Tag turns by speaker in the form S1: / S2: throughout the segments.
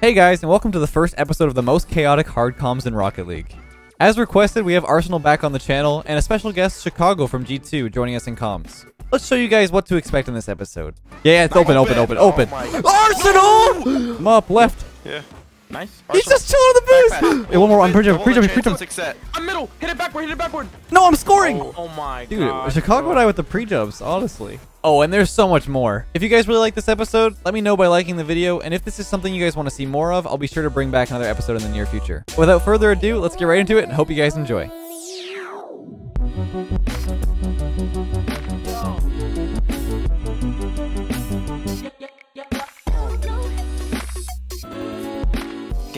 S1: Hey guys, and welcome to the first episode of the most chaotic hard comms in Rocket League. As requested, we have Arsenal back on the channel, and a special guest, Chicago from G2, joining us in comms. Let's show you guys what to expect in this episode. Yeah, yeah it's open, open, open, open. Arsenal! I'm up, left.
S2: Yeah.
S3: Nice.
S1: He's just chilling on the boost! Hey, one more, I'm pre-jump, pre-jump, pre-jump.
S2: set.
S3: I'm middle. Hit it backward. Hit it backward.
S1: No, I'm scoring!
S3: Oh, oh my
S1: Dude,
S3: god.
S1: Chicago
S3: bro.
S1: and I with the pre-jumps, honestly. Oh, and there's so much more. If you guys really like this episode, let me know by liking the video, and if this is something you guys want to see more of, I'll be sure to bring back another episode in the near future. Without further ado, let's get right into it, and hope you guys enjoy.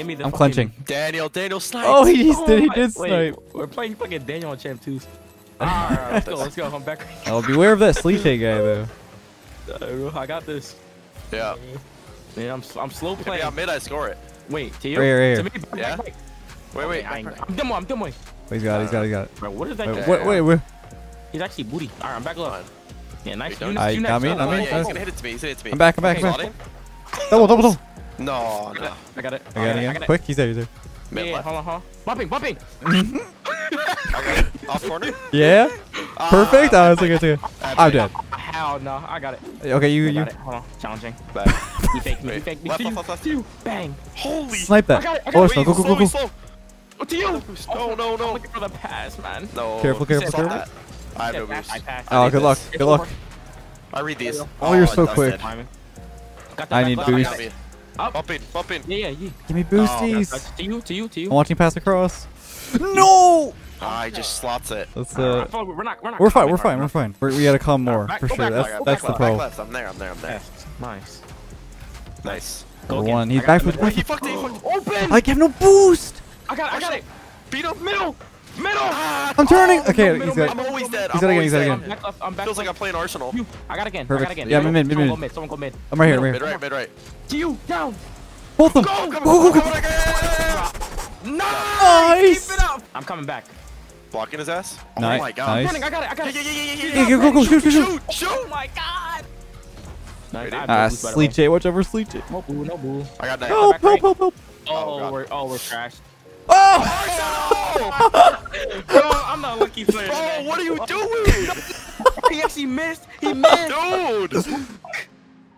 S3: Give me the.
S1: I'm clenching.
S2: Daniel, Daniel sniped.
S1: Oh, he,
S3: Oh
S1: did, he did
S3: wait,
S1: snipe.
S3: We're playing fucking Daniel on Champ 2s. Alright, let's go. Let's go. I'm back.
S1: Oh, beware of that Sleete guy, though.
S3: Uh, I got this.
S2: Yeah.
S3: Man, I'm I'm slow
S2: If we
S3: playing.
S2: got mid, I score it.
S3: Wait, to you?
S1: Right here, right
S3: To me?
S2: Yeah?
S3: back, back.
S2: Wait, wait.
S3: Okay, I ain't-
S2: back, back.
S3: I'm demo. I'm demo.
S1: Oh, he's got it, he's got it, he's got it.
S3: Bro, what is that?
S1: Wait,
S3: guy?
S1: Wait, wait, wait.
S3: He's actually booty. Alright, I'm back left. Yeah, nice.
S2: Wait,
S3: You
S1: I
S3: next, you
S1: got
S3: next.
S1: me,
S3: Oh,
S1: I
S2: Oh,
S1: mean,
S2: yeah,
S3: yeah,
S2: he's gonna hit it to me. He's gonna hit it to me.
S1: I'm back, I'm back, I'm back. Double, double, double.
S2: No, no.
S3: I got it.
S1: I got it
S3: I got it.
S1: Quick, he's there, he's there.
S3: Yeah,
S2: Mid
S3: yeah,
S2: left.
S3: hold on, hold on. Bumping, bumping.
S2: I got it. Off corner.
S1: Yeah? Uh, Perfect? Oh, it's okay, it's okay. I'm dead.
S3: Hell no, I got it.
S1: Okay, you,
S3: I
S1: you.
S3: got it. Hold on, challenging.
S2: Back.
S3: He faked me. He
S2: Wait,
S3: faked me.
S2: left,
S3: To you,
S2: left, left,
S3: to you. Bang.
S2: Holy.
S1: Snipe that.
S3: I got it, I got
S1: Oh,
S3: it.
S1: Arsenal, go, go, go, go.
S2: slow.
S3: Oh, to you.
S2: No, no, no.
S3: I'm looking for the pass, man.
S2: No.
S1: Careful, careful, careful.
S2: that. I have no boost.
S3: I passed.
S1: Oh, good luck, good luck.
S2: I read these.
S1: Oh, you're oh,
S2: so
S1: quick.
S3: Timing. Got that
S1: I need boost.
S3: Got it.
S2: Up. Bumping, bumping.
S3: Yeah, yeah, yeah.
S1: Give me
S2: Oh,
S1: boosties.
S3: To you, to you, to you.
S1: I'm watching pass across. No!
S2: I just slots it.
S1: Let's,
S3: Uh, we're not, we're not.
S1: we're fine,
S3: coming
S1: we're fine, we're fine. We're, we gotta come more,
S3: back-
S1: for sure.
S3: back,
S1: That's,
S3: go
S1: that's
S3: back
S1: the
S3: left,
S2: Back
S1: pro.
S2: I'm there. I'm there. I'm there.
S3: Yes, nice.
S2: Nice.
S3: Go
S1: Number one. He's back with
S3: middle.
S2: Wait, he fucked it. He fucked it.
S3: Open.
S1: I have no boost!
S3: I got it, I got it.
S2: Beat up
S3: Middle, middle.
S1: I'm turning!
S3: Oh,
S1: Okay,
S3: middle,
S1: he's
S3: middle,
S1: got.
S2: I'm always dead.
S1: He's
S2: I'm
S1: at again, he's at it
S2: dead.
S3: I'm back left. I'm back
S2: Feels like I'm
S3: left.
S2: playing Arsenal.
S3: You. I got it again. I
S1: Perfect.
S3: got again.
S1: Yeah, mid, mid, mid,
S3: Someone
S1: mid.
S3: go mid. Someone go mid.
S1: I'm right here, I'm right
S2: Mid right, mid right.
S3: To you, down.
S1: Both of them!
S3: Go,
S1: Go, go, go!
S3: Nice.
S1: Nice!
S3: Keep it up. I'm coming back.
S2: Blocking his ass. Oh
S1: Nice,
S2: my god.
S1: nice.
S3: Running. I got it. I got it.
S2: Yeah, yeah, yeah, yeah,
S1: Yeah,
S2: yeah.
S1: go, go, go, shoot, shoot, shoot!
S2: Shoot, shoot.
S3: Oh my god. Nice.
S2: Ready?
S3: I have
S1: Ah,
S3: no boost, by the way.
S1: Sleet J, watch over Sleet J.
S3: No boo, no boo.
S2: I got that.
S1: Help,
S3: back
S1: help,
S3: right.
S1: help, help!
S3: Oh,
S2: God.
S3: we're oh we're trashed.
S1: Oh!
S3: Bro, I'm not lucky player.
S2: Oh, what are you doing?
S3: He actually missed. He missed.
S2: Dude,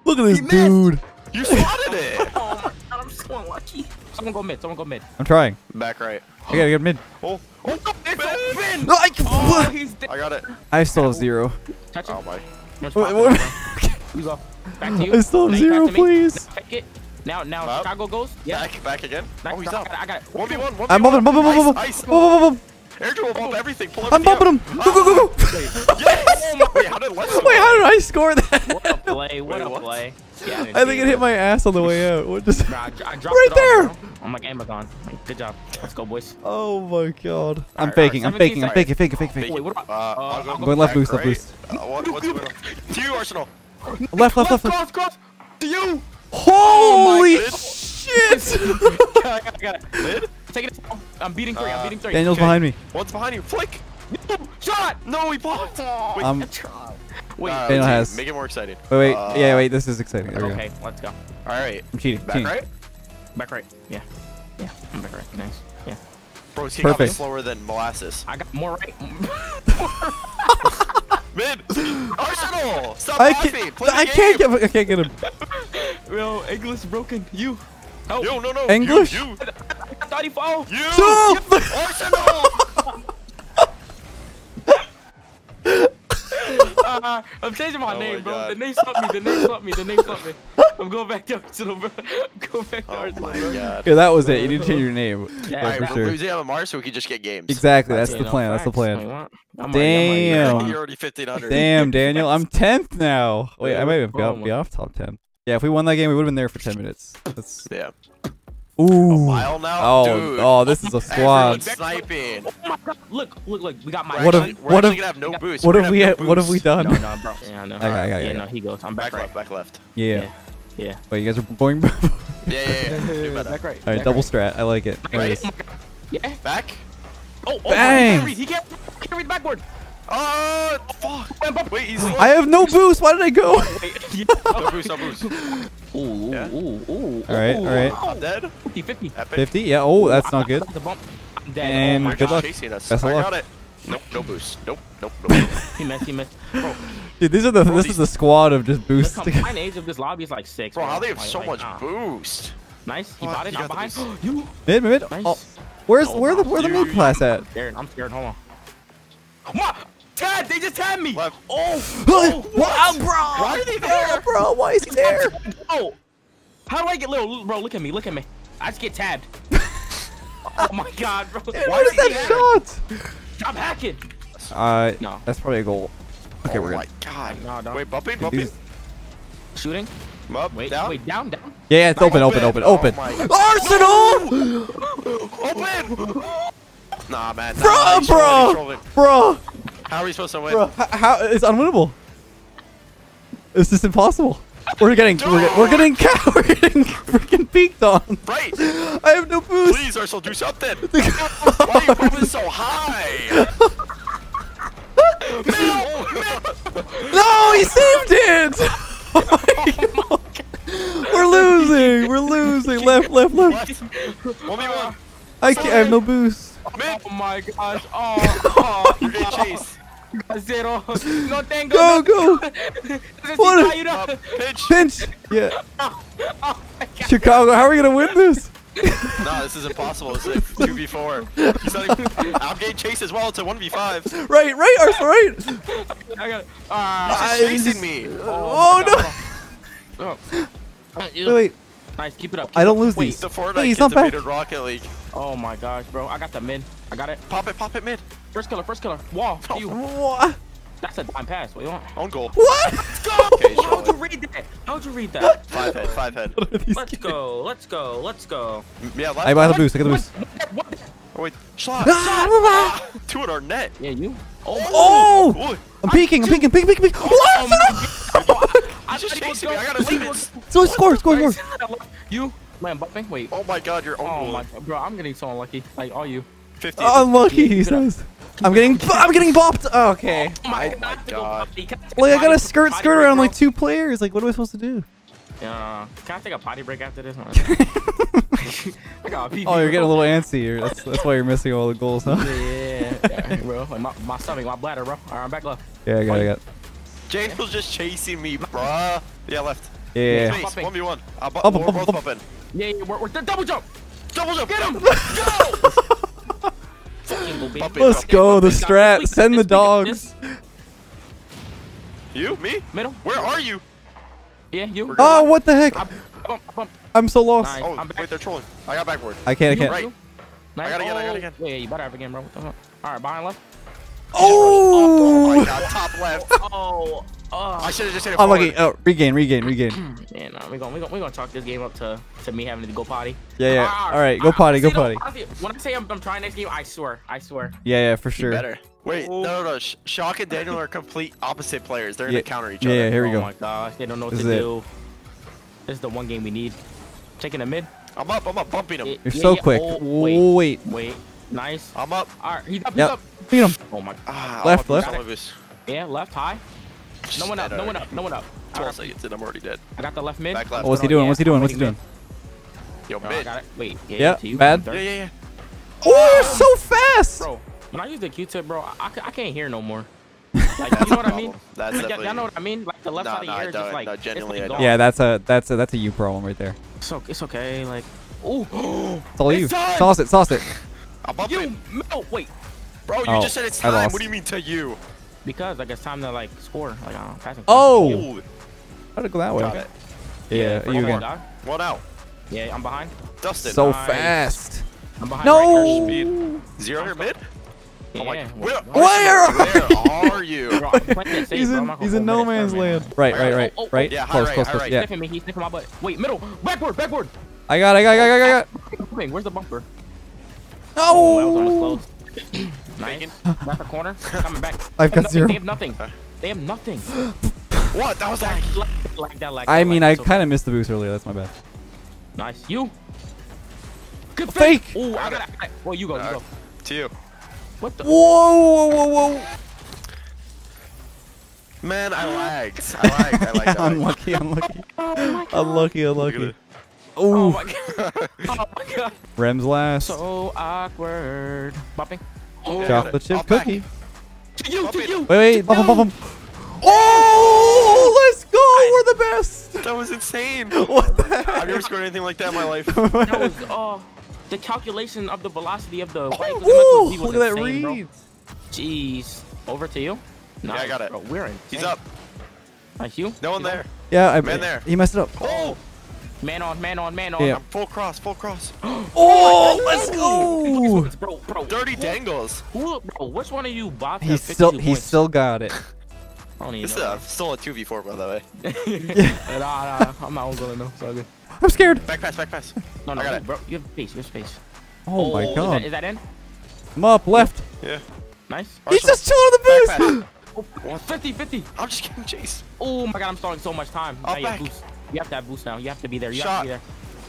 S1: Look at this
S3: missed.
S1: dude!
S2: you slotted it.
S3: Oh my god, I'm so unlucky. Someone go mid. Someone go mid.
S1: I'm trying.
S2: Back right.
S1: I gotta get mid.
S2: Oh, oh,
S3: It's open.
S1: No, I,
S3: Oh, he's dead.
S2: I got it.
S1: I still have zero.
S3: Touch
S2: Oh my.
S3: Much
S1: What-
S3: faster,
S1: what-
S3: bro. You go. Back to you.
S1: I still have zero,
S3: pass to me.
S1: please.
S3: Take it. Now, now
S2: Up.
S3: Chicago goes. Yeah.
S2: Back, back again.
S3: Nice,
S2: Oh, he's
S3: I
S2: up.
S3: got. I got it.
S2: One v one. One
S1: I'm bumping, bumping, bumping, bumping!
S2: Ice.
S1: Bump, bump, bump, bump.
S2: Airdrill will bump everything. Pull
S1: I'm
S2: everything
S1: bumping him! Go, go, go, go!
S2: Yes. Wait, how did Lex
S1: Wait, how did I score that?
S3: What a play. What
S2: Wait,
S3: a
S2: what?
S3: play. Yeah, didn't
S1: I think it hit my ass on the way out. What just?
S3: Bro, I, I dropped
S1: Right
S3: it
S1: there.
S3: bro. I'm like Amazon. Good job. Let's go, boys.
S1: Oh my god! I'm
S2: Alright,
S1: faking. I'm faking. I'm faking. Faking. Faking. Faking.
S3: Wait, what about?
S2: Uh, I'll
S3: I'm
S2: go
S1: going left boost. Left boost.
S2: Uh, what, what's going on? To you, Arsenal.
S1: Left. Left. Left. left.
S3: Cross, cross. To you.
S1: Holy
S2: God.
S1: shit!
S3: I got it. I got it.
S2: Mid?
S3: Take it. I'm beating three. I'm
S2: Uh,
S3: beating three.
S1: Daniel's
S2: Okay.
S1: behind me.
S2: What's behind you? Flick.
S3: Shot.
S2: No, he blocked. Wait,
S1: Um,
S3: Wait.
S2: uh,
S1: Daniel has-
S2: Make it more exciting.
S1: Wait, wait.
S2: Uh,
S1: yeah, wait. This is exciting. There we
S3: okay, let's go.
S2: All right.
S1: I'm cheating.
S2: Back
S1: cheating.
S2: right.
S3: Back right. Yeah. Yeah. I'm back right. Nice. Yeah.
S2: Bro, he's kicking off
S1: Perfect.
S2: slower than molasses.
S3: I got more right.
S2: Mid. Arsenal. Stop
S1: I
S2: laughing.
S1: can't.
S2: Play the
S1: I can't
S2: game.
S1: get. I can't get him.
S3: Bro, English broken. You. Oh.
S2: Yo, no, no.
S1: English?
S2: You. You.
S3: I thought he fall.
S2: you. Arsenal.
S3: Uh, I'm changing my
S2: Oh
S3: name,
S2: my
S3: bro.
S2: God.
S3: The name slumped me. The name slumped me. The name slumped me. I'm going back to Arsenal, bro. I'm going back to
S2: Oh
S3: Arsenal,
S2: my
S3: bro.
S2: god.
S1: Yeah, that was it. You need to change your name.
S3: Yeah,
S1: That's
S2: All
S1: for
S2: right,
S3: that-
S2: we're
S1: sure.
S2: losing MMR so we can just get games.
S1: Exactly. That's
S3: Yeah,
S1: the plan. That's the plan.
S3: I'm
S1: Damn.
S2: You're already 1500.
S1: Damn, Daniel. I'm 10th now. Wait, I might have got be off top 10. Yeah, if we won that game, we would have been there for 10 minutes. That's.
S2: Yeah.
S1: Ooh.
S2: Mile now.
S1: Oh,
S2: Dude.
S1: oh, this is a squad.
S2: Sniping.
S3: Oh, oh my god! Look, look, look. We got my.
S1: What if-
S2: we're
S1: what if-
S2: gonna have no boost.
S1: What have we?
S2: have
S1: Ha-
S2: no
S1: what have we done?
S3: No, no, bro. Yeah, I know.
S1: Okay, okay,
S3: yeah,
S1: okay.
S3: no, he goes. I'm back,
S2: Back
S3: right.
S2: left, back left.
S1: Yeah.
S3: Yeah. Yeah.
S1: Wait, you guys are going.
S2: Yeah, yeah, yeah.
S3: Back right.
S1: right,
S3: back
S1: double
S3: right.
S1: strat. I like it. There it
S2: Right.
S3: Yeah.
S2: Back.
S3: Oh, oh,
S1: Bang!
S3: He can't read. He can't, he can't read the backboard.
S2: Oh, fuck. Wait, he's
S1: I have no boost. Why did I go?
S2: No boost, no boost.
S3: Ooh, ooh,
S2: Yeah.
S3: ooh, ooh.
S1: All right,
S3: ooh,
S1: all right.
S3: ooh.
S2: I'm dead.
S3: 50, 50.
S1: 50. Yeah. Oh, that's not good.
S3: The bump. I'm dead.
S1: And
S3: oh
S1: good
S3: God.
S1: luck.
S2: Chasing us.
S1: Best of
S2: I
S1: luck.
S2: got it. Nope, no boost. Nope, nope, nope.
S3: He missed, he missed. Bro,
S1: Dude, these are the.
S2: Bro,
S1: This
S2: these-
S1: is the squad of just
S3: the
S1: boosts.
S3: combined age of this lobby is like six.
S2: Bro, how they have
S3: Like-
S2: so
S3: like,
S2: much
S3: nah.
S2: boost?
S3: Nice. He
S2: Fuck,
S3: bought it.
S2: you
S3: I'm behind.
S2: boost.
S3: you.
S1: mid, mid, mid.
S3: Nice.
S1: Oh, where's
S3: Oh,
S1: where the
S3: wow.
S1: where the mid class at?
S3: Scared. I'm scared. Hold on. What? Tad, they just tagged me.
S2: Left.
S3: Oh.
S1: What, bro?
S2: Why are they there?
S1: bro? Why is he there?
S3: Oh. How do I get little? Bro, look at me. Look at me. I just get tabbed. oh my god, bro.
S1: Why is that shot?
S3: Stop hacking.
S1: Uh,
S3: No.
S1: that's probably a goal. Okay,
S2: oh
S1: we're good.
S2: Oh my god.
S3: No, no.
S2: Wait, bumping, bumping.
S1: These-
S3: Shooting.
S2: Up,
S3: Wait,
S2: down.
S3: wait, down, down.
S1: Yeah, yeah, it's open, open, open,
S2: Oh
S1: open.
S2: my-
S1: Arsenal,
S2: Open! Nah, man. Nah,
S1: bro,
S2: he's trolling, he's
S1: bro, bro,
S2: How are we supposed to win?
S1: bro. How it's unwinnable. It's just impossible. We're getting, we're, get- we're getting, ca- we're getting freaking peeked on.
S2: Right!
S1: I have no boost.
S2: Please, Arsenal, do something! Why are you moving so high?
S1: No, he saved it. Oh we're losing. We're losing. Left, left, left.
S2: 1v1.
S1: I can't. I have no boost.
S2: Mid!
S3: Oh my gosh. Oh, oh.
S2: You're getting chased.
S3: Zero. No tengo.
S1: Go, go. What?
S3: ayuda.
S2: Up, pitch!
S1: Pinch. Yeah.
S3: Oh my God.
S1: Chicago. How are we gonna win this?
S2: No, this is impossible. It's like 2v4. He's not even, I'm getting chased as well. It's a 1v5.
S1: Right, right, Arsenal, right.
S3: I got it. Ah.
S2: He's just chasing me.
S1: Oh,
S3: my
S1: no.
S3: God. Oh.
S1: Wait, wait.
S3: Nice, keep it up.
S1: I don't lose
S3: up. Wait.
S1: these.
S2: The Fortnite
S1: Hey, he's not back.
S2: Rocket League.
S3: Oh my gosh, bro. I got the mid. I got it.
S2: Pop it, pop it mid.
S3: First killer, first killer. Wall.
S2: Oh.
S3: You.
S1: What?
S3: That's a dime pass. What you want?
S2: Own goal.
S1: What?
S2: Let's Okay,
S3: How'd you read that? How'd you read that?
S2: Five head, five head.
S3: Let's go. Let's go. Let's go.
S2: Yeah, left.
S1: I got the boost. I got the boost.
S3: What? what?
S2: Oh, wait. Shot.
S1: Ah,
S2: Ah, Two in our net.
S3: Yeah, you.
S1: Oh!
S2: Ooh,
S1: I'm peeking. I'm peeking. Peeking. Peeking. peeking. What?
S3: Oh my God.
S2: Just
S3: thought he was
S2: chasing me. I gotta limits.
S1: So score, score, score.
S3: You. Man, bumping. Wait.
S2: Oh my god, you're
S3: Oh my,
S2: goal.
S3: bro, I'm getting so unlucky. Like all you.
S2: 50.
S1: Unlucky, he
S3: Keep it
S1: says. I'm getting. I'm getting bopped. Oh, okay.
S3: Oh my,
S2: Oh my God.
S1: Like I gotta skirt, skirt around like two players. Like, what am I supposed to do?
S3: Yeah. Can I take a potty break after this? I got a pee
S1: Oh, you're getting a little antsy. You're, that's that's why you're missing all the goals, huh?
S3: Yeah, yeah, bro. Like my, my stomach, my bladder, bro. All right, I'm back left.
S1: Yeah, I got, it, I got. it.
S2: James was just chasing me, bruh. Yeah, left.
S1: Yeah, yeah, yeah.
S2: Space, 1v1. Uh, bu-
S1: Bump,
S2: we're
S1: bump,
S2: both
S1: bump.
S2: bumping.
S3: Yeah, yeah, we're, we're double jump.
S2: Double jump.
S3: Get him.
S2: Go!
S3: Fucking go, baby.
S2: Bumping.
S1: Let's go. The
S3: Let's
S1: strat.
S3: Let's
S1: Send the
S3: let's pick up
S1: dogs.
S2: You? Me?
S3: Middle.
S2: Where are you?
S3: Yeah, you.
S1: Oh, what the heck?
S3: I bump, I bump.
S1: I'm so lost.
S3: Nice.
S2: Oh,
S3: I'm back.
S2: wait, they're trolling. I got backward.
S1: I can't. I can't.
S2: Right.
S3: Nice.
S2: I gotta get, I gotta
S3: Oh,
S2: get.
S3: Yeah, yeah, you better have again, bro. What the? All right, behind left.
S2: Oh my
S1: Oh.
S2: top left.
S3: Oh. oh.
S2: I
S3: Oh.
S2: should have just hit it
S1: Unlucky.
S2: forward.
S1: Oh, regain, regain, regain.
S3: Yeah, no, we're gonna we're gonna we gonna chalk this game up to to me having to go potty.
S1: Yeah, yeah.
S3: Ah,
S1: All right, go potty, go
S3: see, no,
S1: potty.
S3: When I say I'm, I'm trying next game, I swear, I swear.
S1: Yeah, yeah, for
S2: You
S1: sure.
S2: better. Wait, no, no, no. Sh- Shock and Daniel are complete opposite players. They're
S1: Yeah.
S2: gonna counter each
S1: Yeah,
S2: other.
S1: yeah, here we
S3: oh
S1: go.
S3: my gosh, they don't know what
S1: This
S3: to
S1: is it.
S3: do. This is the one game we need. Taking a mid.
S2: I'm up, I'm up, bumping him.
S1: You're
S3: yeah,
S1: so
S3: yeah.
S1: quick.
S3: Oh,
S1: wait.
S3: wait, wait. Nice.
S2: I'm up.
S3: All right, he's up. He's
S1: Yep.
S3: up.
S1: Beat him.
S3: Oh my.
S2: Ah,
S1: Left,
S2: I'm up,
S1: left.
S2: I'm.
S3: Yeah, left high. No one up. No one up. No one up. I
S2: 12
S3: got,
S2: seconds and I'm already dead.
S3: I got the left mid.
S2: Back left.
S1: Oh, what's he
S3: Oh,
S1: doing?
S3: yeah,
S1: What's he doing? What's he
S3: waiting
S1: doing?
S2: Yo,
S3: Oh, I got it. Wait. Yeah.
S1: Yeah,
S3: to you.
S1: bad.
S3: Third.
S2: Yeah, yeah, yeah.
S1: Oh, so fast.
S3: Bro, when I use the Q-tip, bro, I, I, can't hear no more. Like, you know what I mean?
S2: That's
S3: Like, y'all-
S2: definitely.
S3: y'all know what I mean? Like the left
S2: No,
S3: side of
S2: no,
S3: your
S2: I
S3: ear, just like
S2: No,
S3: it's,
S2: genuinely,
S3: like,
S2: I
S3: gone.
S2: don't.
S1: Yeah, that's a that's a that's a you problem right there.
S3: So, it's okay. Like, ooh,
S1: It's all you.
S2: It's time.
S1: Sauce it. Sauce it.
S2: I'm bumping.
S3: you no wait,
S2: Bro, you
S1: Oh,
S2: just said it's time. What do you mean to you?
S3: because like it's time to like score. Like, uh, passing.
S1: Oh. How'd it go that
S2: got
S1: way?
S2: it.
S1: Yeah,
S3: first
S1: you
S3: one,
S1: again.
S3: dog.
S2: One out.
S3: Yeah, I'm behind.
S2: Dustin.
S1: So
S3: Nice.
S1: fast.
S3: I'm behind.
S1: No.
S2: Speed. Zero here mid?
S3: Right
S2: Oh my.
S3: yeah.
S2: Where,
S1: Where
S2: where are you?
S3: Bro, I'm playing it safe,
S1: He's in he's in no man's land. Right, right, right,
S3: Oh, oh, oh.
S1: right.
S2: Yeah,
S1: Close,
S2: right,
S1: close, close.
S2: right.
S1: Yeah.
S3: Sniffing me. He's sniffing my butt. Wait, middle. Backward. Backward.
S1: I got, I got, I got, I got, I got.
S3: Where's the bumper? Oh, that was almost close. Nice.
S2: Bacon.
S3: Back the corner. Coming back.
S1: I've
S3: They have
S1: got zero.
S3: They have nothing. They have nothing.
S2: What? That was like.
S3: Like, like that, like
S1: I mean, I.
S3: So-
S1: kind of missed the boost earlier. That's my bad.
S3: Nice. You. Good
S1: Fake.
S3: fake. Ooh, I got it. Well, you go. You
S2: Uh,
S3: go.
S2: To you.
S3: What the?
S1: Whoa, whoa, whoa, whoa.
S2: Man, I lagged. I lagged. I lagged. I lagged.
S1: unlucky, unlucky,
S3: Oh my god.
S1: unlucky,
S2: Look
S1: unlucky.
S2: it.
S3: Oh my god. Oh my god.
S1: Rem's last.
S3: So awkward. Bopping.
S2: Yeah.
S1: Chocolate chip
S2: I'll
S1: cookie.
S3: To you, to you.
S1: Wait, wait, bump him, bump him. Oh, let's go! We're the best.
S2: That was insane.
S1: What the
S2: I've never scored anything like that in my life.
S3: That was uh the calculation of the velocity of the right
S1: Ooh,
S3: was
S1: look at that
S3: insane, bro.
S1: read.
S3: Jeez. Over to you. Nice,
S2: I got it.
S3: Bro. We're in.
S2: He's up.
S3: Nice you.
S2: No one
S3: He's up.
S2: there.
S1: Yeah, I,
S2: Man there.
S1: he messed it up.
S2: Oh,
S3: Man on, man on, man on.
S1: Yeah.
S2: I'm full cross, full cross.
S1: Oh, let's go!
S3: Bro, bro.
S2: Dirty dangles.
S3: Who, bro, which one of you bought
S1: He still, he still got it.
S3: I don't even
S2: This is a, still a 2v4, by the way.
S3: nah, nah, I'm not gonna know. It's all good.
S1: I'm scared.
S2: Back pass, back pass.
S3: No, no,
S2: I got it.
S3: bro. You have space. You have space.
S1: Oh my oh.
S3: is
S1: god.
S3: that- Is that in?
S1: I'm up, left.
S2: Yeah.
S3: Nice.
S1: He's
S2: Arsenal.
S1: just chilling on the
S2: Back
S1: boost.
S2: pass.
S3: 50, 50.
S2: I'm just getting chased.
S3: Oh my god, I'm stalling so much time.
S2: I'll
S3: Now you have boost. You have to have boost now. You have to be there. You
S2: Shot.
S3: have to be there.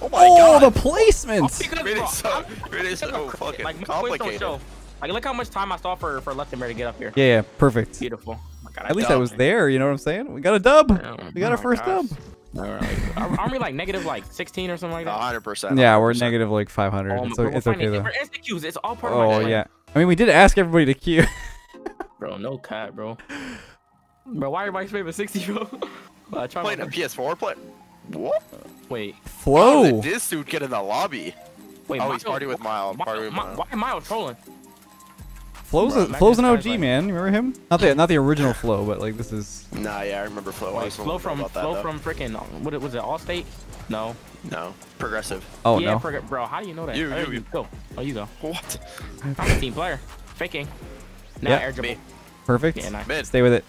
S2: Oh my
S1: Oh,
S2: god.
S1: the placements.
S3: Because,
S2: It
S3: bro,
S2: so,
S3: I'm-
S2: it is so fucking
S3: like my points don't
S2: complicated.
S3: Like look how much time I saw for for left and right to get up here.
S1: Yeah, yeah, perfect.
S3: Beautiful. Oh my god,
S1: At least I was there. You know what I'm saying? We got a dub. We got
S3: Oh
S1: our first
S3: gosh.
S1: dub.
S3: Alright. Are- Aren't we like negative like 16 or something like that?
S2: 100%.
S1: Yeah, we're negative like 500.
S3: Oh,
S1: it's
S3: bro, we're
S1: it's okay
S3: finding
S1: though.
S3: different instant queues. It's all part of my
S1: Oh yeah. I mean, we did ask everybody to queue.
S3: Bro, no cat, bro. Bro, why are my favorite 60, bro? uh, try
S2: Playing
S3: my
S2: a PS4 play. What?
S3: Wait,
S2: How did this dude get in the lobby?
S3: wait.
S2: Oh, he's
S3: Miles-
S2: partying with Mile.
S3: Mi-
S2: Partying with
S3: Mi-
S2: Mile.
S3: Why am I trolling?
S1: Flow's
S3: Bro,
S1: a,
S3: Magnus
S1: Flow's an OG
S3: like-
S1: man. You remember him? Not the not the original Flow, but like this is.
S2: Nah, yeah, I remember Flo.
S3: Wait,
S2: was
S3: flow
S2: wondering
S3: from
S2: about that,
S3: flow
S2: though.
S3: from freaking what it- was it Allstate? No.
S2: No, progressive.
S1: Oh
S3: yeah,
S1: no.
S3: forget- bro. How do you know that?
S2: You,
S3: Oh,
S2: you, you.
S3: go. Oh, you go.
S2: What?
S3: I'm a team player. Faking. Now
S1: Yeah.
S3: air dribble.
S1: Perfect.
S3: Yeah, nice.
S1: Stay with it.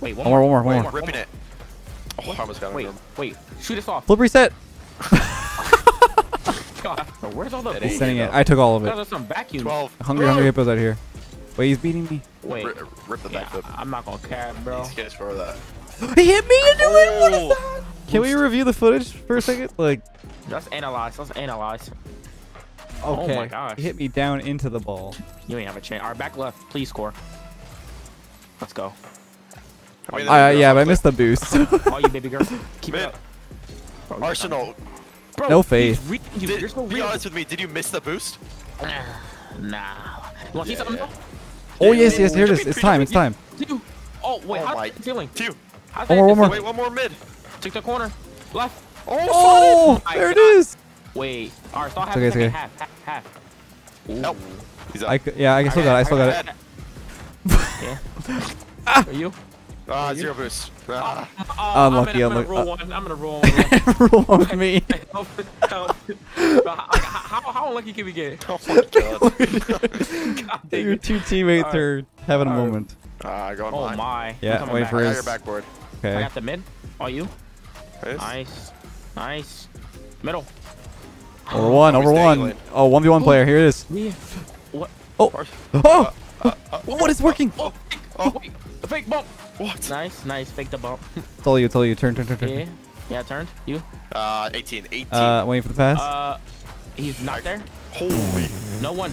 S3: Wait,
S1: One more, one more, one more.
S2: ripping it. Oh, I almost got him.
S3: Wait, wait. Shoot us off.
S1: Flip reset.
S3: God, bro, where's all the?
S2: That
S3: boost?
S2: ain't
S1: Sending it.
S2: know.
S1: I took all of it.
S3: are some vacuums.
S2: 12.
S1: Hungry, hungry hippos out here. Wait, he's beating me.
S3: Wait.
S2: Rip, rip the
S3: Yeah,
S2: backflip.
S3: I'm not gonna cap, bro.
S2: These guys for that.
S1: He hit me into it. What is
S2: Oh.
S1: that? Can we review the footage for a second? Like,
S3: Let's analyze. Let's analyze.
S1: okay.
S3: Oh my gosh.
S1: He hit me down into the ball.
S3: You ain't have a chance. All right, back left. Please score. Let's go.
S2: I mean,
S1: Uh, yeah, but I missed the boost.
S3: All you baby girl. Keep it up. Bro,
S2: Arsenal.
S3: Bro,
S1: No
S3: he's
S1: faith.
S3: reading you.
S2: Did,
S3: There's no
S2: be
S3: real.
S2: honest with me, did you miss the boost?
S3: Nah. You want to see something?
S2: yeah.
S1: oh
S2: Yeah,
S1: yes,
S2: yeah,
S1: yes. Here it is. It's time. It's time.
S3: Two. Oh wait,
S2: Oh
S3: how's
S2: my-
S3: that feeling?
S2: Two.
S3: How's
S1: One more, one more.
S2: Wait, one more mid.
S3: Take the corner. Left.
S1: Oh,
S3: my
S1: there it is.
S3: Wait. All right, start
S1: It's
S3: half.
S1: okay, okay.
S3: Half. Half. Half. Ooh.
S2: Nope. He's up.
S1: I c- yeah, I still got it. I still got it.
S3: Yeah. Are you?
S2: Ah, zero boost. Ah.
S3: Oh,
S1: Unlucky,
S3: I'm gonna,
S1: unlucky-
S3: I'm gonna roll one. I'm gonna roll one.
S1: Rule one with me.
S3: Bro, how, how, how unlucky can we get?
S2: Oh my god.
S3: God
S1: Your two teammates
S3: Alright.
S1: are having a moment.
S2: Ah, going
S3: Oh
S2: behind.
S3: my.
S1: Yeah,
S3: I'm coming
S1: wait
S3: back.
S1: for
S2: I got
S1: his-
S2: your backboard.
S1: Okay.
S3: I got the mid. Are you?
S2: Nice.
S3: Nice. Nice. Middle.
S1: Over one.
S2: Oh,
S1: Over
S2: he's
S1: one.
S2: dangling.
S1: Oh, one v one player. Here it is.
S3: Yeah. What?
S1: Oh.
S2: Ars-
S1: Oh. What is working?
S3: Oh, fake. Oh, wait. A fake bump.
S2: What?
S3: Nice, nice. Fake the bump.
S1: It's all you. It's all you. Turn, turn, turn, turn.
S3: Yeah. Yeah, turned. You.
S2: Uh, 18. 18.
S1: Uh, waiting for the pass.
S3: Uh, he's not there.
S2: Holy.
S3: No one.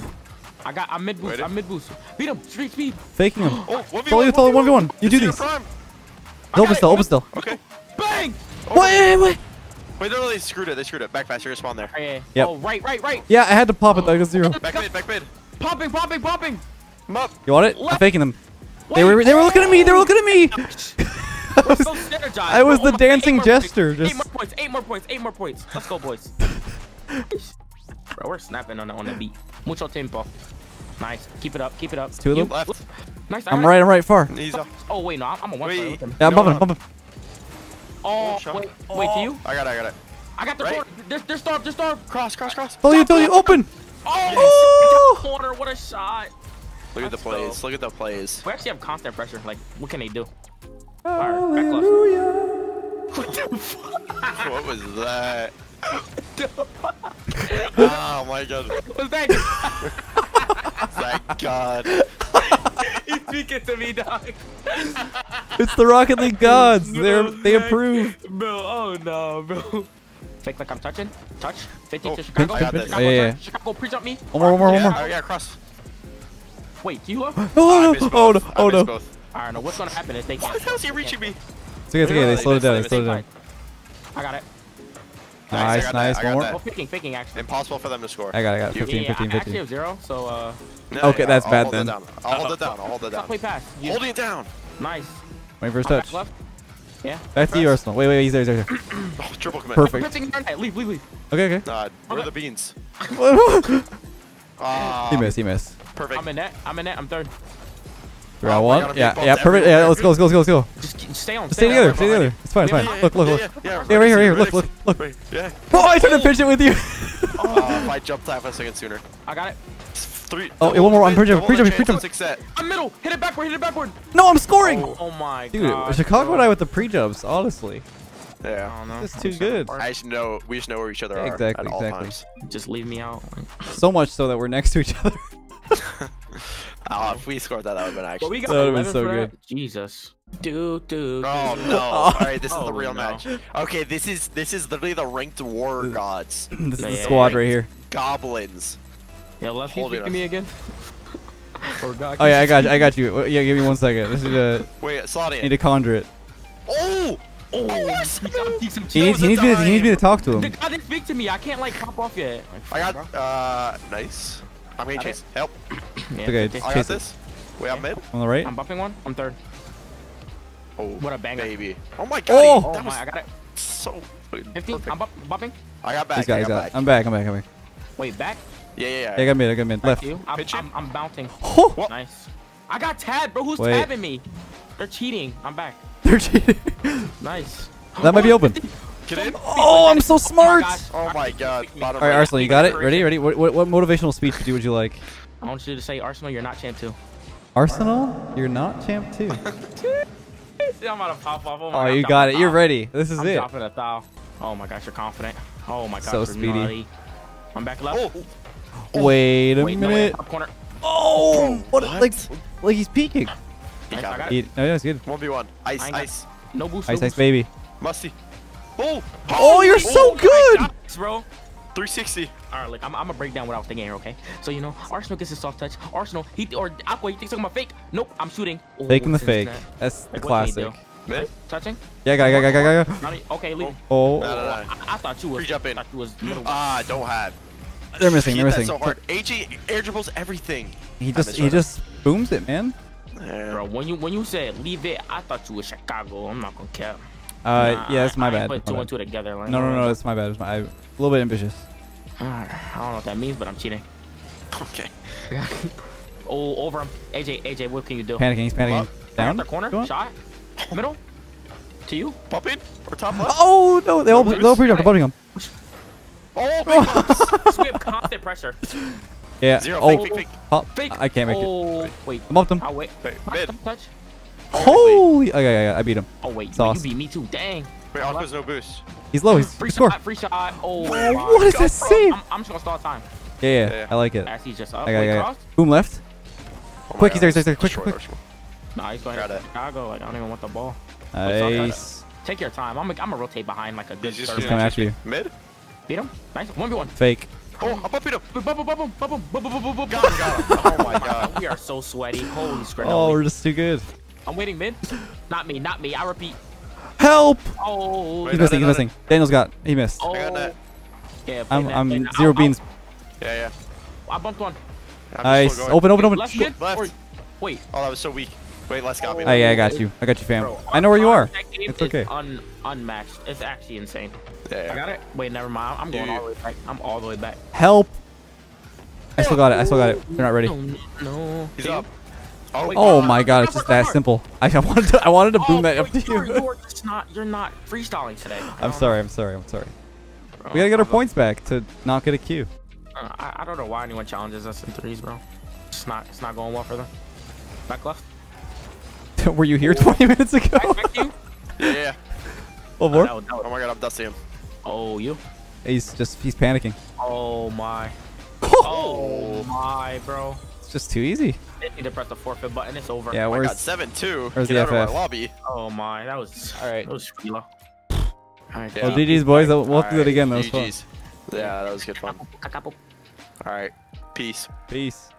S3: I got. I'm mid boost.
S2: Ready?
S3: I'm mid boost. Beat him. Street speed.
S1: Faking him.
S2: Oh, 1v1,
S1: It's all you. It's all you. One v one. You do
S2: It's your
S1: these.
S2: prime.
S1: Open still. Open still.
S2: Okay.
S3: Bang.
S1: Wait, wait, wait.
S2: Wait, no, no, they screwed it. They screwed it. Back fast. You're spawn there.
S3: Oh, yeah.
S1: Yep.
S3: Oh, right, right, right.
S1: Yeah, I had to pop it. though. I got zero.
S2: Back mid. Back mid.
S3: Popping, popping, popping.
S2: I'm up.
S1: You want it? I'm faking them. They were. They were looking at me. They were looking at me.
S3: We're so.
S1: I was the
S3: Oh
S1: dancing
S3: eight
S1: jester,
S3: Points. Eight more points. Eight more points. Eight more points. Let's go, boys. Bro, we're snapping on the on the beat. Mucho tempo. Nice. Keep it up. Keep it up.
S1: two of them.
S2: Left.
S3: Nice. I
S1: I'm right. I'm right far.
S2: He's up.
S3: Oh wait, no. I'm, I'm a one
S2: Wait.
S3: player. Look at.
S1: Yeah, I'm
S2: No,
S1: bumping.
S2: no.
S1: Bumping.
S3: Oh,
S2: shot.
S3: wait, oh. wait to you.
S2: I got it. I got it.
S3: I got the
S2: Right.
S3: corner. They're, they're starved. They're starved.
S2: Cross, cross, cross.
S1: Tell you. Tell you. Open.
S3: Oh,
S1: Oh!
S3: corner. What a shot.
S2: Look at the
S3: Let's go.
S2: plays. Look at the plays.
S3: We actually have constant pressure. Like, what can they do? Alright, back left.
S1: Hallelujah.
S2: what was that? oh my god.
S3: What's that?
S2: Thank god.
S3: He's speaking to me, dog.
S1: It's the Rocket League gods. They're they approve.
S3: Bro, oh no, bro. Fake like I'm touching. Touch. 50
S2: Oh,
S3: to Chicago.
S2: I got this.
S3: Chicago,
S1: Yeah, yeah.
S3: Chicago, pre me.
S1: One more. One more. One more.
S2: oh, yeah, cross.
S3: Wait, do you up?
S2: I
S1: Oh no! Oh no!
S2: both. I
S1: Oh
S2: missed
S1: no!
S2: both.
S3: All right, now what's gonna happen is they
S2: Why
S3: can't.
S2: the hell is he reaching me?
S1: It's okay, it's okay. They slowed it down. They
S2: They
S1: slowed it down.
S3: I got it.
S2: Nice, I
S1: Nice,
S2: got
S1: nice. One more.
S2: that.
S3: Oh, faking, faking actually.
S2: Impossible for them to score.
S1: I got it, I got it.
S2: You-
S1: 15,
S3: yeah,
S1: 15,
S3: I actually
S1: 15.
S3: have zero, so uh,
S2: No,
S1: Okay,
S2: no,
S1: that's
S2: I'll
S1: bad
S2: hold
S1: then.
S2: It down. I'll hold it down. I'll hold it
S3: stop
S2: down.
S3: play pass. You-
S2: Holding it down.
S3: Nice.
S1: Wait for his
S3: back
S1: touch.
S3: left. Yeah.
S1: Back to you, Arsenal. Wait, wait, he's there, he's there.
S2: Oh, triple commit.
S1: Perfect.
S3: Pressing your right. Leave, leave, leave.
S1: Okay, okay.
S2: Nah, where are the beans?
S1: he
S2: Ah,
S1: missed, he missed.
S2: Perfect.
S3: I'm in net. I'm in net. I'm third.
S1: Round
S2: Oh, I
S1: one.
S2: gotta
S1: Yeah, yeah, perfect. Yeah, let's go, let's go, let's go, let's go.
S3: Just stay on.
S1: Just stay
S3: on.
S1: together, stay together. It's fine, it's
S2: Yeah,
S1: fine.
S2: yeah,
S1: Look, look, look.
S2: Yeah, yeah,
S1: Yeah, right here, right here. Look, look, look.
S2: Yeah.
S1: Oh, I tried to pinch it with you.
S2: Oh, I jumped half a second sooner.
S3: I got it.
S2: Three.
S1: Oh,
S2: double
S1: one more, I'm
S2: win,
S1: pre-jumping,
S2: double
S1: pre-jumping, pre-jumping.
S2: six set.
S3: I'm middle. Hit it backward. Hit it backward.
S1: no, I'm scoring.
S3: Oh, oh my
S1: Dude. Chicago
S3: bro.
S1: and I with the pre-jumps, honestly.
S2: Yeah.
S3: don't know.
S1: This is
S3: I'm
S1: too good.
S2: I just know we just know where each other are
S1: Exactly,
S2: at all
S1: exactly.
S2: times.
S3: Just leave me out.
S1: So much so that we're next to each other.
S2: Ah, if we scored that, that would have been
S3: But
S2: actually.
S3: we got
S1: That would've been so good.
S3: that. Jesus. Do do.
S2: Oh no!
S1: Oh.
S2: All right, this is the
S3: Oh,
S2: real
S3: no.
S2: match. Okay, this is this is literally the ranked war gods,
S1: this is the
S3: Yeah.
S1: squad right here.
S2: goblins.
S3: Yeah, left you
S2: Holding
S3: speaking
S2: us.
S3: me again.
S1: Oh yeah, I got you. I got you. Yeah, give me one second. This is a.
S2: Wait, slot
S1: need
S2: in.
S1: to conjure it.
S2: Oh!
S3: Oh,
S2: yes,
S3: he he
S1: needs, he needs me. To, he needs me to talk to
S3: The
S1: him.
S3: guy didn't speak to me. I can't like pop off yet.
S2: I got uh nice. I'm gonna
S3: Got
S2: chase. Help!
S3: Yeah,
S1: okay,
S3: okay.
S1: just-
S2: I got
S1: Chase
S2: this. Wait, I'm mid.
S1: On the right.
S3: I'm bumping one. I'm third.
S2: Oh,
S3: What a banger.
S2: baby! Oh my god!
S1: Oh!
S3: Oh
S2: that
S3: my,
S2: was
S3: I got it.
S2: so fucking
S3: 15.
S2: perfect.
S3: I'm bump, bumping.
S2: I got back.
S1: He's got.
S2: I
S1: He's
S2: got
S1: got.
S2: back.
S1: I'm back. I'm back. I'm back.
S3: Wait, back.
S2: Yeah, yeah, yeah.
S1: Yeah, I got mid. I got mid. Left.
S3: You. I'm,
S2: Pitch it.
S3: I'm, I'm bouncing.
S1: Oh,
S3: Nice. I got tabbed, bro. Who's
S1: Wait.
S3: tabbing me? They're cheating. I'm back.
S1: they're cheating.
S3: Nice.
S1: That might be oh, open.
S2: Get in.
S1: Oh, I'm so oh smart.
S3: gosh.
S2: Oh my god. Bottom
S1: All right,
S2: right.
S1: Arsenal, you got it. Ready? Ready? What, what, what motivational speech do would you like?
S3: I want you to say, Arsenal, you're not champ two.
S1: Arsenal, you're not champ two.
S3: I'm about to pop off. Oh, my
S1: Oh,
S3: God,
S1: you got it. You're ready. This is
S3: I'm
S1: it.
S3: dropping a thou. Oh my gosh, you're confident. Oh my gosh,
S1: So
S3: you're
S1: speedy.
S3: nutty. I'm back left.
S2: Oh,
S1: Wait a
S3: Wait,
S1: minute.
S3: top corner.
S1: Oh, what?
S2: What?
S1: Like, like he's peeking.
S2: he
S3: Nice,
S2: got
S3: I
S2: it.
S3: got
S1: He, oh, yeah, it's good.
S2: One v one. Ice,
S3: I ain't got-
S2: ice.
S3: No boost. no
S1: Ice, ice,
S3: boost.
S1: baby.
S2: Musty. Oh.
S1: Oh, you're so good.
S3: gosh, bro.
S2: 360.
S3: All right, look, I'm, I'm gonna break down what I was thinking here, okay? So you know, Arsenal gets his soft touch. Arsenal, he or Aqua, he thinks I'm gonna fake. Nope, I'm shooting. Oh,
S1: Faking the fake.
S3: that-
S1: That's the
S3: Like, what
S1: classic.
S2: Mid.
S3: Touching?
S1: Yeah, got, it, got, it, got, it, got, it, got. it.
S3: Not e- okay, leave.
S1: Oh,
S2: No, no, no.
S3: I, I thought you was.
S2: Free jump in.
S3: thought you was middle.
S2: Ah, don't have.
S1: they're missing. They're missing.
S2: so hard. AJ air dribbles everything.
S1: He just, he just booms it, man.
S2: Yeah.
S3: Bro, when you when you said leave it, I thought you was Chicago. I'm not gonna care.
S1: Uh,
S3: Nah,
S1: yeah, that's my
S3: I
S1: bad.
S3: Put
S1: My
S3: two and
S1: bad.
S3: two together. Like,
S1: No, no, no, that's my bad. It's my, I'm a little bit ambitious.
S3: I don't know what that means, but I'm cheating.
S2: Okay.
S3: oh, over him. AJ, AJ, what can you do?
S1: Panicking, he's panicking.
S2: Up.
S1: Down.
S3: The corner, shot, middle, to you.
S2: Pop in or top left.
S1: Oh no, they all, they all pre-jumped.
S3: Right.
S1: Bumping him.
S2: Oh, big bumps.
S3: we have constant pressure.
S1: Yeah.
S2: Zero.
S1: Oh,
S2: Fake, fake, fake.
S1: pop.
S3: Fake.
S1: I can't make it.
S3: oh, wait.
S1: I bumped him.
S3: I'll wait.
S2: Wait, mid.
S3: Touch.
S1: Holy! Oh, yeah, yeah, I beat him.
S3: Oh, wait.
S1: Sauce.
S3: You beat me too. Dang.
S2: Wait, Alto's no boost.
S1: He's low. He's
S3: free
S1: score.
S3: shot. Free shot. Oh, Whoa,
S1: What is
S3: God,
S1: that
S3: bro.
S1: save?
S3: I'm, I'm, just going to start time.
S1: Yeah, yeah,
S2: yeah.
S1: I like it.
S3: Actually, just up.
S1: I got,
S3: wait,
S1: got, Boom left.
S2: Oh
S1: quick, he's there, he's there, quick, quick.
S3: Nah, he's going to Chicago. I don't even want the ball.
S1: Nice.
S3: Take your time. I'm gonna rotate behind like a good.
S2: He's just
S1: coming after you.
S2: Mid.
S3: Beat him. Nice. One v one.
S1: Fake.
S2: Oh, I'm bumped him.
S3: Bubble, bubble, bubble, bubble,
S2: bubble, bubble. God, God. Oh my God.
S3: We are so sweaty. Holy scrap.
S1: Oh, we're just too good.
S3: I'm waiting mid. Not me, not me. I repeat.
S1: Help!
S3: Oh.
S2: Wait,
S1: He's
S2: no,
S1: missing.
S2: no,
S1: He's
S2: no,
S1: missing. Daniel's got. He missed.
S3: Oh.
S2: I got that.
S3: Yeah,
S1: I'm,
S3: that,
S1: I'm 0
S3: Ow, ow.
S1: beans.
S2: Yeah, yeah.
S3: I bumped one.
S2: I'm
S1: Nice.
S2: just still going.
S1: Open, open, open.
S3: Left
S1: Go-
S3: mid.
S2: Left.
S3: Or- Wait.
S2: Oh, that was so weak. Wait, let's got me.
S1: Oh, yeah, I got you. I got you, fam.
S3: Bro,
S1: I know where you are.
S3: tech game
S1: It's
S3: is
S1: okay.
S3: Un, unmatched. It's actually insane.
S2: Yeah, yeah.
S3: I got it. Wait, never mind. I'm going
S2: Dude.
S3: all the way back. I'm all the way back.
S1: Help! I still got it. I still got it. They're not ready.
S3: No, no.
S2: He's up. Oh,
S3: Wait,
S1: Oh my god, it's just that simple. I wanted to, I wanted to boom
S3: Oh,
S1: that up to
S3: you're,
S1: you.
S3: you're not. You're not freestyling today. I
S1: I'm sorry. I'm sorry. I'm sorry.
S3: know,
S1: We gotta get our points back to not get a Q.
S3: Uh, I, I don't know why anyone challenges us in threes, bro. It's not. It's not going well for them. Back left.
S1: Were you here 20 minutes ago?
S3: Back, back to you.
S2: Yeah, yeah.
S1: Oh,
S3: Oh,
S1: more?
S3: that was- that was-
S2: Oh my god, I'm dusting him.
S3: oh, you.
S1: He's just he's panicking.
S3: Oh my. Oh my, bro.
S1: It's just too easy.
S3: They need to press the forfeit button. It's over.
S1: Yeah,
S2: Oh my god, 7-2.
S1: where's
S2: Get
S1: the
S2: out of my
S1: FF?
S2: lobby.
S3: Oh my, that was.
S1: All right.
S3: That was Filo. Alright.
S2: Yeah.
S1: Oh, well, GG's boys. We'll we'll have to do it again. That was fun.
S2: Yeah, that was good fun. Alright. Peace.
S1: Peace.